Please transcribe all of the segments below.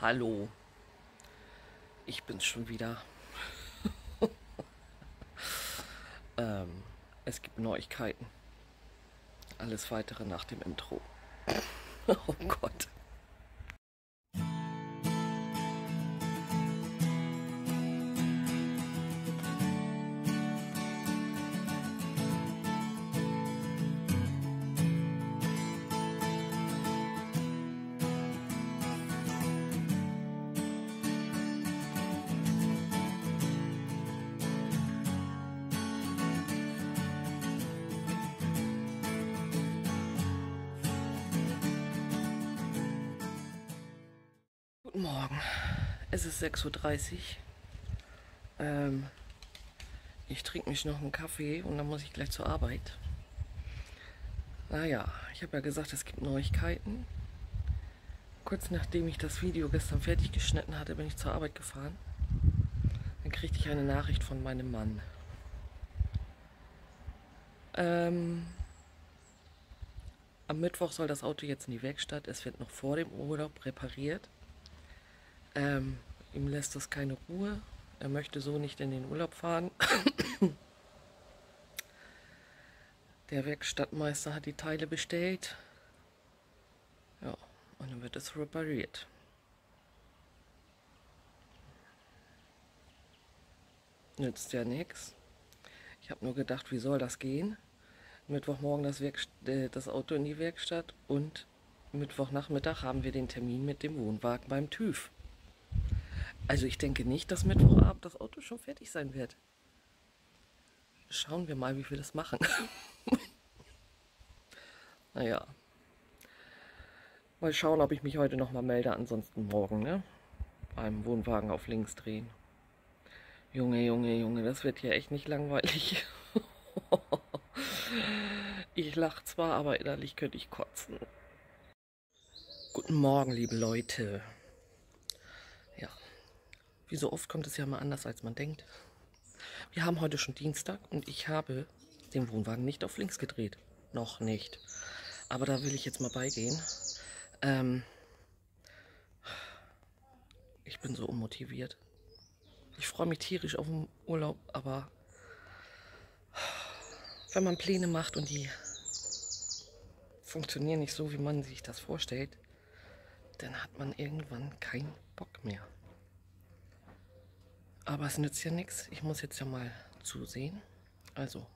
Hallo. Ich bin's schon wieder. ähm, es gibt Neuigkeiten. Alles weitere nach dem Intro. oh Gott. Guten Morgen. Es ist 6.30 Uhr. Ähm, ich trinke mich noch einen Kaffee und dann muss ich gleich zur Arbeit. Naja, ich habe ja gesagt, es gibt Neuigkeiten. Kurz nachdem ich das Video gestern fertig geschnitten hatte, bin ich zur Arbeit gefahren. Dann kriegte ich eine Nachricht von meinem Mann. Ähm, am Mittwoch soll das Auto jetzt in die Werkstatt. Es wird noch vor dem Urlaub repariert. Ähm, ihm lässt das keine Ruhe. Er möchte so nicht in den Urlaub fahren. Der Werkstattmeister hat die Teile bestellt. Ja, und dann wird es repariert. Nützt ja nichts. Ich habe nur gedacht, wie soll das gehen? Mittwochmorgen das, Werkst äh, das Auto in die Werkstatt und Mittwochnachmittag haben wir den Termin mit dem Wohnwagen beim TÜV. Also ich denke nicht, dass Mittwochabend das Auto schon fertig sein wird. Schauen wir mal, wie wir das machen. naja. Mal schauen, ob ich mich heute noch mal melde. Ansonsten morgen, ne? Beim Wohnwagen auf links drehen. Junge, Junge, Junge, das wird hier echt nicht langweilig. ich lache zwar, aber innerlich könnte ich kotzen. Guten Morgen, liebe Leute. Wie so oft kommt es ja mal anders, als man denkt. Wir haben heute schon Dienstag und ich habe den Wohnwagen nicht auf links gedreht. Noch nicht. Aber da will ich jetzt mal beigehen. Ähm, ich bin so unmotiviert. Ich freue mich tierisch auf den Urlaub, aber wenn man Pläne macht und die funktionieren nicht so, wie man sich das vorstellt, dann hat man irgendwann keinen Bock mehr. Aber es nützt ja nichts. Ich muss jetzt ja mal zusehen. Also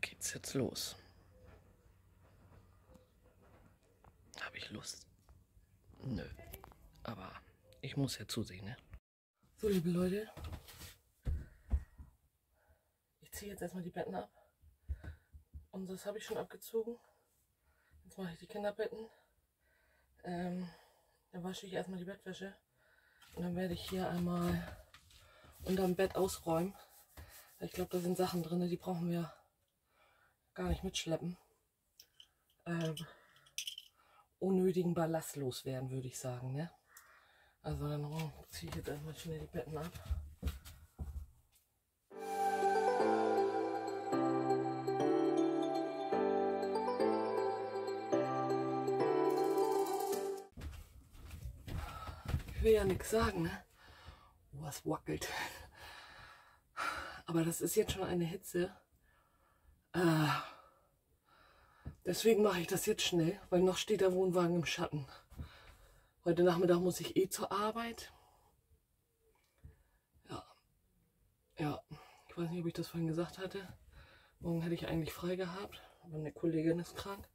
geht's jetzt los. Habe ich Lust? Nö. Aber ich muss ja zusehen, ne? So, liebe Leute. Ich ziehe jetzt erstmal die Betten ab. Und das habe ich schon abgezogen. Jetzt mache ich die Kinderbetten. Ähm, dann wasche ich erstmal die Bettwäsche. Dann werde ich hier einmal unterm Bett ausräumen. Ich glaube, da sind Sachen drin, die brauchen wir gar nicht mitschleppen. Ähm, unnötigen Ballast loswerden, würde ich sagen. Ne? Also dann ziehe ich jetzt erstmal schnell die Betten ab. Nichts sagen, ne? Oh, es wackelt. Aber das ist jetzt schon eine Hitze. Äh, deswegen mache ich das jetzt schnell, weil noch steht der Wohnwagen im Schatten. Heute Nachmittag muss ich eh zur Arbeit. Ja. Ja. Ich weiß nicht, ob ich das vorhin gesagt hatte. Morgen hätte ich eigentlich frei gehabt, aber eine Kollegin ist krank.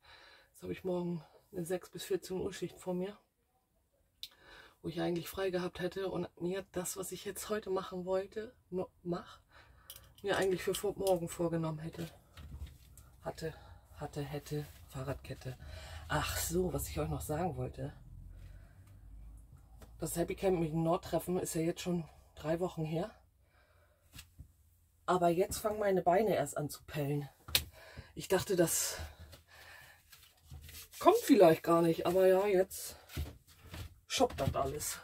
Jetzt habe ich morgen eine 6 bis 14 Uhr Schicht vor mir wo ich eigentlich frei gehabt hätte und mir das, was ich jetzt heute machen wollte, mach, mir eigentlich für morgen vorgenommen hätte. Hatte, hatte, hätte, Fahrradkette. Ach so, was ich euch noch sagen wollte. Das Happy Camp mit dem Nordtreffen ist ja jetzt schon drei Wochen her. Aber jetzt fangen meine Beine erst an zu pellen. Ich dachte, das kommt vielleicht gar nicht. Aber ja, jetzt schoppt das alles.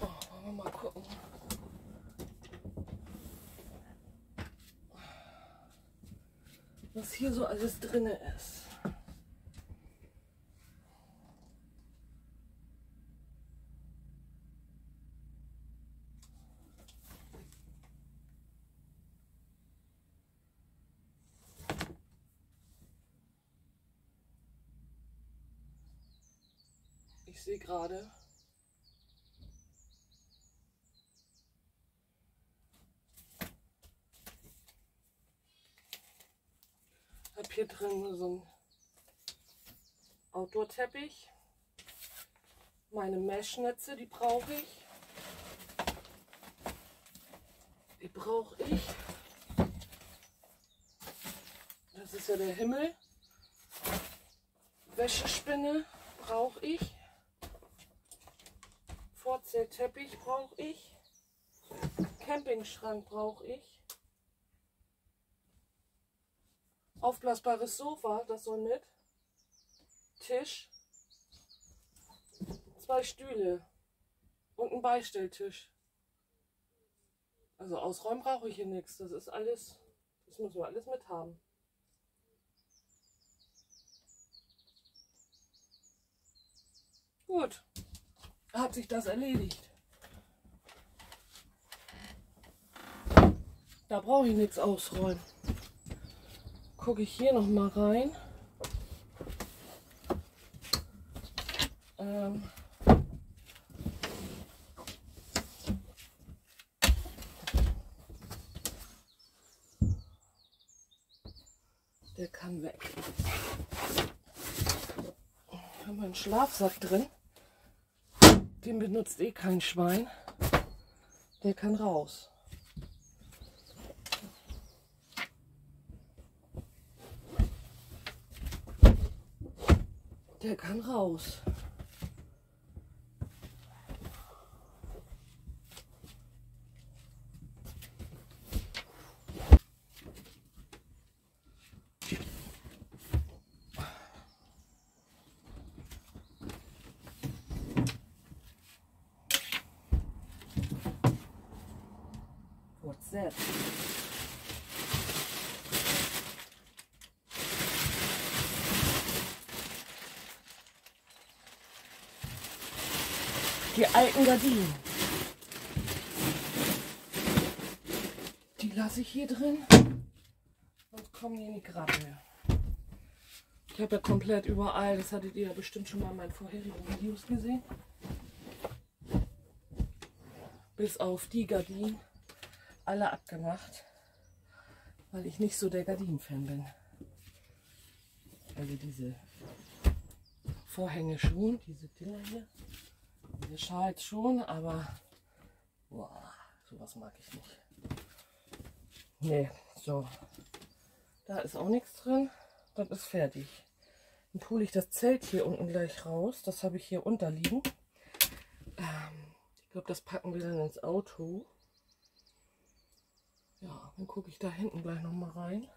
Oh, was hier so alles drinne ist. Gerade, habe hier drin so ein Outdoor-Teppich. Meine Mesh-Netze, die brauche ich. Die brauche ich. Das ist ja der Himmel. Wäschespinne brauche ich. Vorzellteppich brauche ich. Campingschrank brauche ich. Aufblasbares Sofa, das soll mit. Tisch. Zwei Stühle. Und ein Beistelltisch. Also ausräumen brauche ich hier nichts. Das ist alles, das müssen wir alles mit haben. Gut, hat sich das erledigt. Da brauche ich nichts ausräumen gucke ich hier noch mal rein. Ähm Der kann weg. Haben wir einen Schlafsack drin. Den benutzt eh kein Schwein. Der kann raus. Der kann raus. What's that? Die alten Gardinen. Die lasse ich hier drin. Sonst kommen die nicht gerade mehr. Ich habe ja komplett überall, das hattet ihr ja bestimmt schon mal in meinen vorherigen Videos gesehen. Bis auf die Gardinen alle abgemacht, weil ich nicht so der Gardinen-Fan bin. Also diese Vorhänge schon, diese Dinger hier. Diese Schals schon, aber boah, sowas mag ich nicht. Nee, so. Da ist auch nichts drin. Das ist fertig. Dann hole ich das Zelt hier unten gleich raus. Das habe ich hier unterliegen. Ähm, ich glaube, das packen wir dann ins Auto. Dann gucke ich da hinten gleich noch mal rein.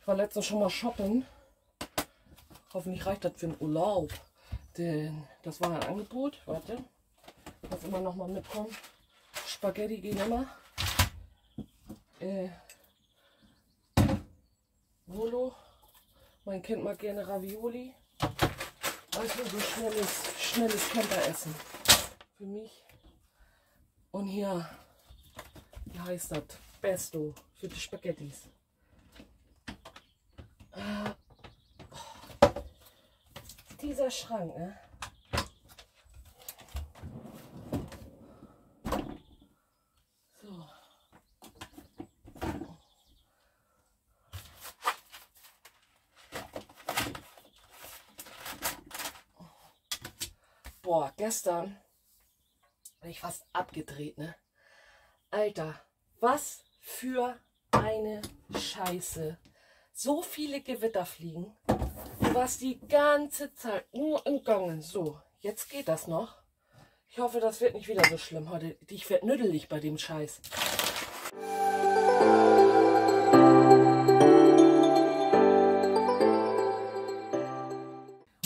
Ich war letztens schon mal shoppen. Hoffentlich reicht das für einen Urlaub. Denn das war ein Angebot. Warte. Was immer noch mal mitkommen. Spaghetti gehen immer. Äh, Volo. Mein Kind mag gerne Ravioli. Also so schnelles, schnelles Camperessen. Für mich. Und hier, wie heißt das? Pesto für die Spaghettis. Oh. Dieser Schrank, ne? So. Boah, gestern bin ich fast abgedreht, ne? Alter, was für eine Scheiße. So viele Gewitterfliegen. Du warst die ganze Zeit nur im Gangen. So, jetzt geht das noch. Ich hoffe, das wird nicht wieder so schlimm heute. Ich werde nüddelig bei dem Scheiß.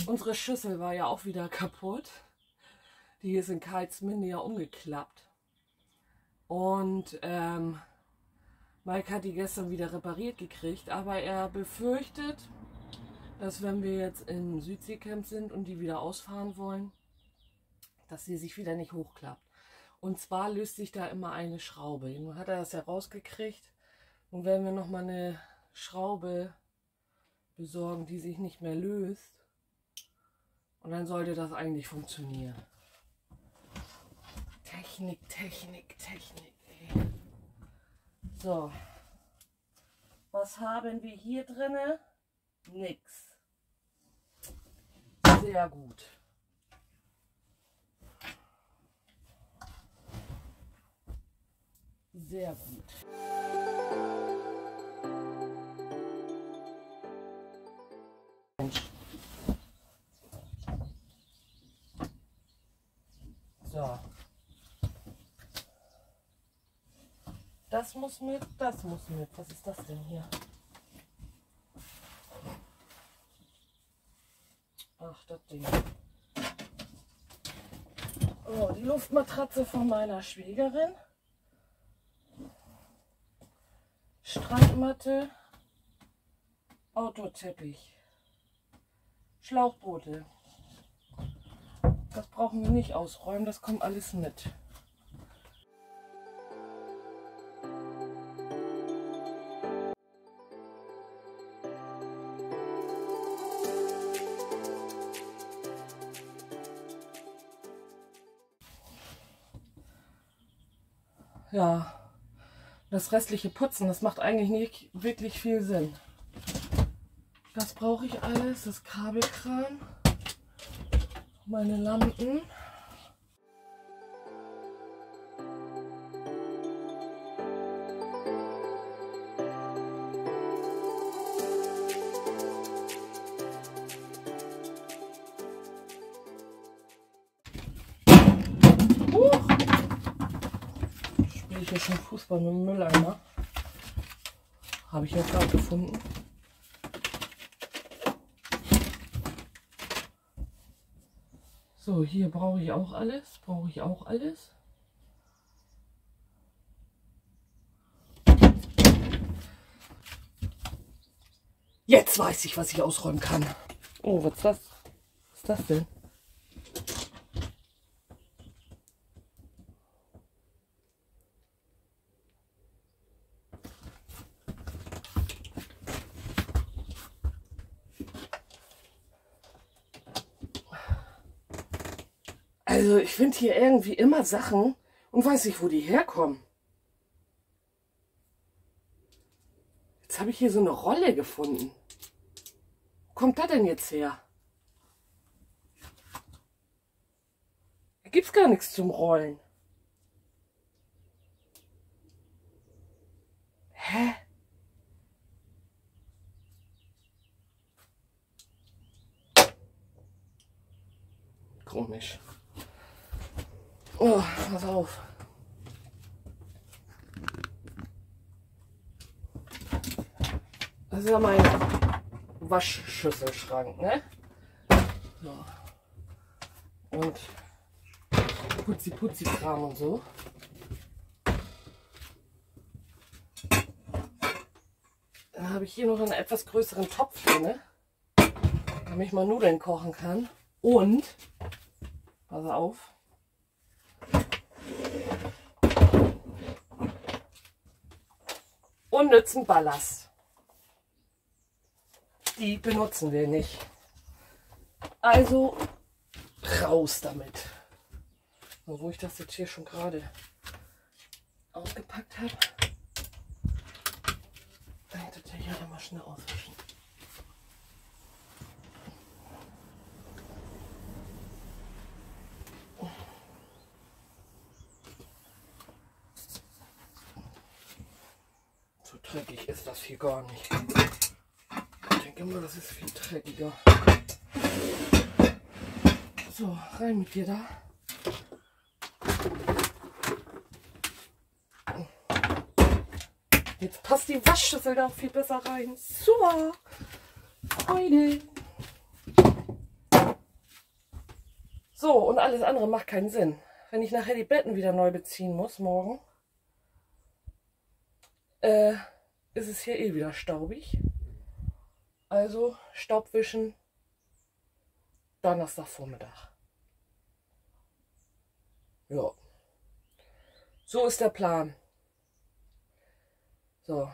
Unsere Schüssel war ja auch wieder kaputt. Die ist in Karlsminde ja umgeklappt. Und ähm, Mike hat die gestern wieder repariert gekriegt, aber er befürchtet, dass wenn wir jetzt im Südseecamp sind und die wieder ausfahren wollen, dass sie sich wieder nicht hochklappt. Und zwar löst sich da immer eine Schraube. Nun hat er das ja rausgekriegt. Und wenn wir noch mal eine Schraube besorgen, die sich nicht mehr löst, und dann sollte das eigentlich funktionieren. Technik, Technik, Technik. Ey. So. Was haben wir hier drinne? Nix. Sehr gut. Sehr gut. Das muss mit, das muss mit. Was ist das denn hier? Ach, das Ding. Oh, die Luftmatratze von meiner Schwiegerin. Strandmatte. Autoteppich. Schlauchboote. Das brauchen wir nicht ausräumen, das kommt alles mit. Das restliche Putzen, das macht eigentlich nicht wirklich viel Sinn. Das brauche ich alles, das Kabelkran, meine Lampen. Mit dem Mülleimer. Habe ich ja gerade gefunden. So, hier brauche ich auch alles. Brauche ich auch alles. Jetzt weiß ich, was ich ausräumen kann. Oh, was ist das? Was ist das denn? Hier irgendwie immer Sachen und weiß nicht, wo die herkommen. Jetzt habe ich hier so eine Rolle gefunden. Wo kommt das denn jetzt her? Da gibt es gar nichts zum Rollen. Hä? Komisch. Oh, pass auf. Das ist ja mein Waschschüsselschrank, ne? So. Und putzi putzi Kram und so. Dann habe ich hier noch einen etwas größeren Topf drin, damit ich mal Nudeln kochen kann. Und, pass auf, unnützen Ballast. Die benutzen wir nicht. Also raus damit. Wo ich das jetzt hier schon gerade ausgepackt habe, kann ich das hier mal schnell auswischen. So dreckig ist das hier gar nicht. Ich denke mal, das ist viel dreckiger. So, rein mit dir da. Jetzt passt die Waschschüssel da viel besser rein. Super. Freude. So, und alles andere macht keinen Sinn. Wenn ich nachher die Betten wieder neu beziehen muss, morgen, äh, ist es hier eh wieder staubig. Also Staubwischen Donnerstagvormittag. Ja. So ist der Plan. So.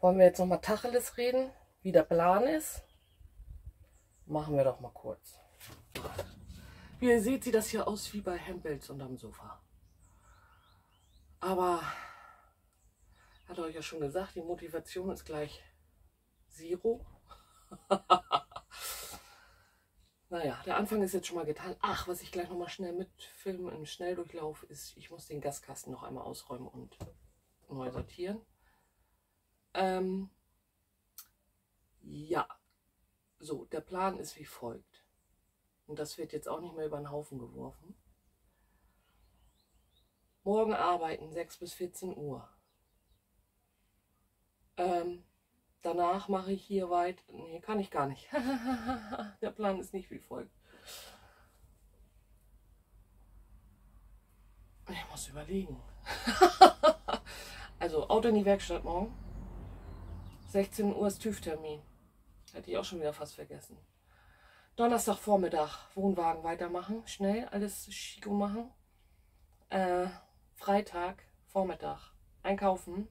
Wollen wir jetzt nochmal Tacheles reden, wie der Plan ist? Machen wir doch mal kurz. Wie ihr seht, sieht das hier aus wie bei Hempels unterm Sofa. Aber, hat euch ja schon gesagt, die Motivation ist gleich Zero. naja, der Anfang ist jetzt schon mal getan. Ach, was ich gleich nochmal schnell mitfilmen im Schnelldurchlauf ist, ich muss den Gaskasten noch einmal ausräumen und neu sortieren. Ähm, ja, so, der Plan ist wie folgt. Und das wird jetzt auch nicht mehr über den Haufen geworfen. Morgen arbeiten, 6 bis 14 Uhr. Ähm, danach mache ich hier weit. Nee, kann ich gar nicht. der Plan ist nicht wie folgt. Ich muss überlegen. also Auto in die Werkstatt morgen. 16 Uhr ist TÜV-Termin. Hätte ich auch schon wieder fast vergessen. Donnerstagvormittag Wohnwagen weitermachen. Schnell alles Chico machen. Äh, Freitag Vormittag einkaufen.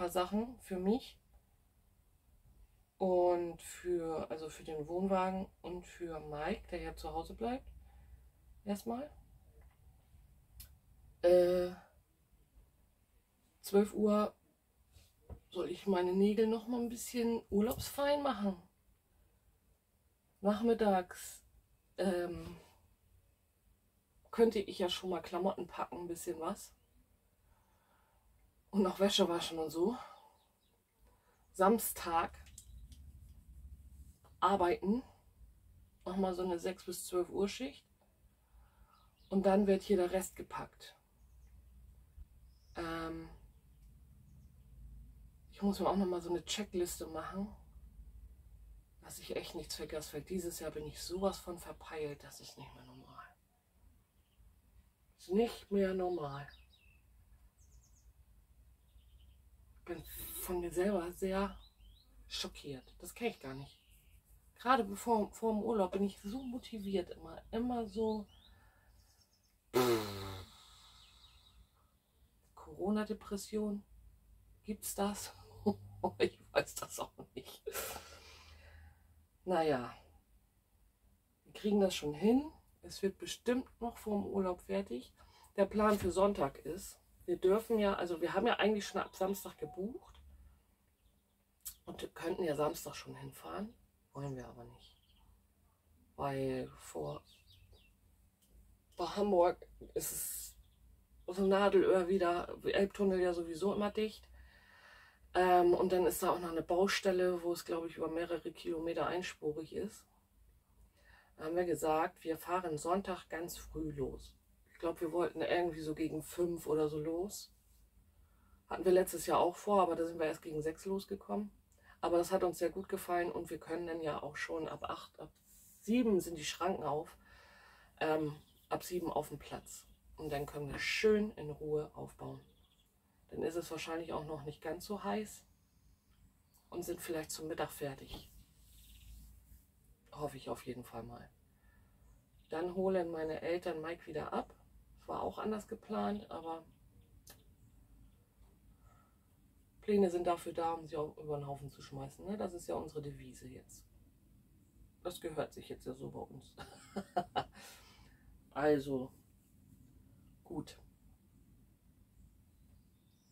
Paar Sachen für mich. Und für, also für den Wohnwagen und für Mike, der ja zu Hause bleibt. Erstmal. Äh, 12 Uhr soll ich meine Nägel noch mal ein bisschen urlaubsfein machen. Nachmittags ähm, könnte ich ja schon mal Klamotten packen, ein bisschen was. Und noch Wäsche waschen und so. Samstag arbeiten. Nochmal so eine 6 bis 12 Uhr Schicht. Und dann wird hier der Rest gepackt. Ähm, ich muss mir auch noch mal so eine Checkliste machen, dass ich echt nichts vergesse, weil dieses Jahr bin ich sowas von verpeilt, das ist nicht mehr normal. Ist nicht mehr normal. Ich bin von mir selber sehr schockiert. Das kenne ich gar nicht. Gerade bevor vor dem Urlaub bin ich so motiviert immer, immer so. Corona-Depression, gibt's das? ich weiß das auch nicht. Naja, wir kriegen das schon hin. Es wird bestimmt noch vor dem Urlaub fertig. Der Plan für Sonntag ist, wir dürfen ja, also wir haben ja eigentlich schon ab Samstag gebucht und könnten ja Samstag schon hinfahren, wollen wir aber nicht. Weil vor bei Hamburg ist es so Nadelöhr wieder, Elbtunnel ja sowieso immer dicht. Ähm, und dann ist da auch noch eine Baustelle, wo es, glaube ich, über mehrere Kilometer einspurig ist. Da haben wir gesagt, wir fahren Sonntag ganz früh los. Glaube, wir wollten irgendwie so gegen fünf oder so los. Hatten wir letztes Jahr auch vor, aber da sind wir erst gegen sechs losgekommen. Aber das hat uns sehr gut gefallen und wir können dann ja auch schon ab acht, ab sieben sind die Schranken auf, ähm, ab sieben auf dem Platz. Und dann können wir schön in Ruhe aufbauen. Dann ist es wahrscheinlich auch noch nicht ganz so heiß und sind vielleicht zum Mittag fertig. Hoffe ich auf jeden Fall mal. Dann holen meine Eltern Mike wieder ab. War auch anders geplant, aber Pläne sind dafür da, um sie auch über den Haufen zu schmeißen. Ne? Das ist ja unsere Devise jetzt. Das gehört sich jetzt ja so bei uns. also, gut.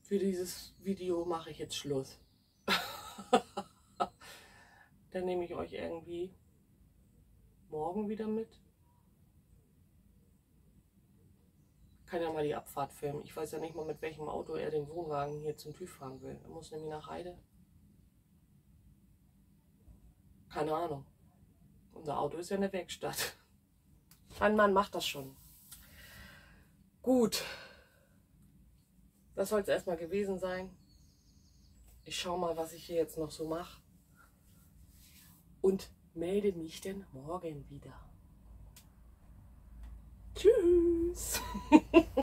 Für dieses Video mache ich jetzt Schluss. Dann nehme ich euch irgendwie morgen wieder mit. Kann ja mal die Abfahrt filmen. Ich weiß ja nicht mal, mit welchem Auto er den Wohnwagen hier zum TÜV fahren will. Er muss nämlich nach Heide. Keine Ahnung. Unser Auto ist ja in der Werkstatt. Ein Mann macht das schon. Gut. Das soll es erstmal gewesen sein. Ich schaue mal, was ich hier jetzt noch so mache. Und melde mich denn morgen wieder. is.